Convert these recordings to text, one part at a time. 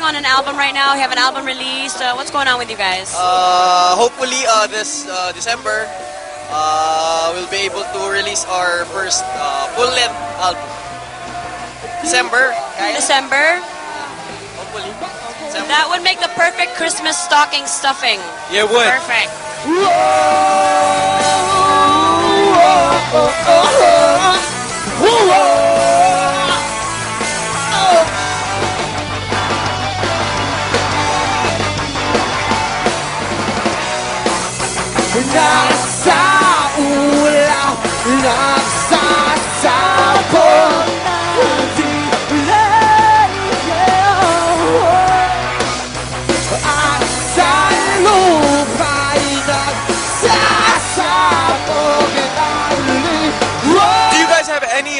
right now. You have an album released. Uh, what's going on with you guys? Uh, hopefully, uh, this uh, December, uh, we'll be able to release our first uh, full-length album. December, guys. December. Hopefully. December. That would make the perfect Christmas stocking stuffing. Yeah, it would. Perfect.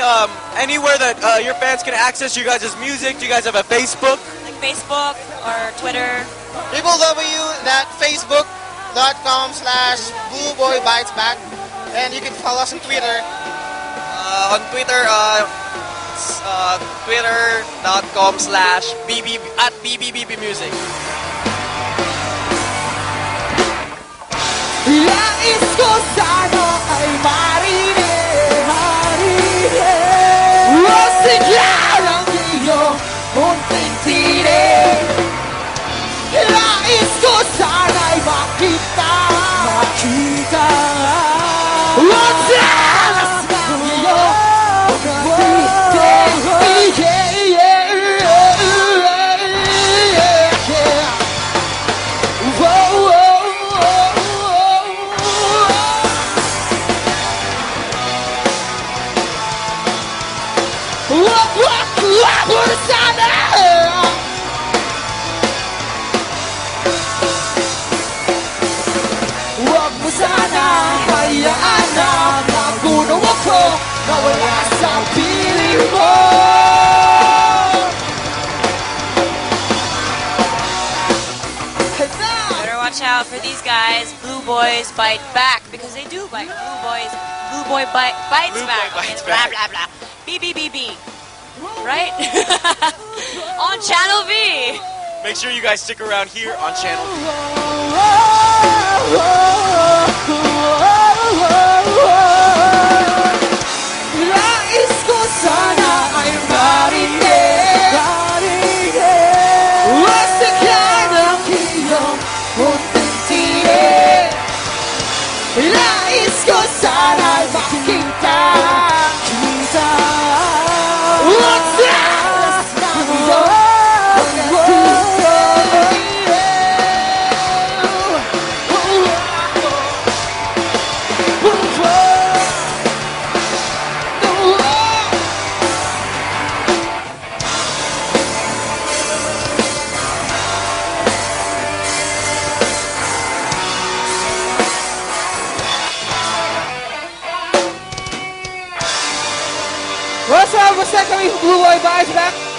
Any um, anywhere that uh, your fans can access you guys' music? Do you guys have a Facebook? Like Facebook or Twitter. www.facebook.com slash blueboybitesback and you can follow us on Twitter. Uh, on Twitter, uh, it's, uh, twitter.com slash BB, at BBBB Music. Nais ko sana ay marinig Si claro que yo consentiré. La la a quitar Va a quitar watch out for these guys. Blue Boys Bite Back because they do bite. Blue Boys, Blue Boy bite, bites Blue Boy back. blah blah blah. BBBB. Right? On Channel V. Make sure you guys stick around here on channel. Nais What's up? What's that coming